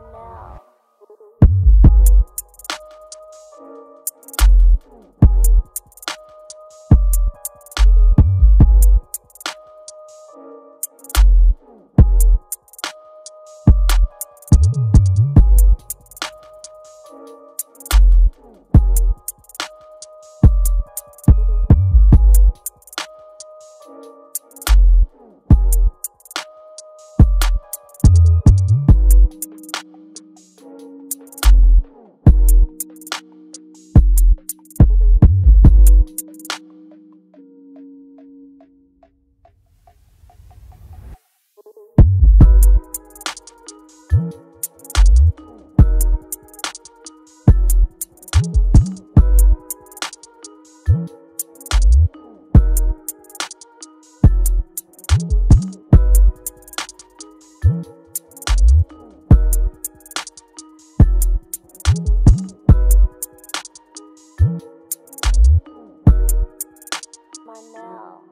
Marnell. now.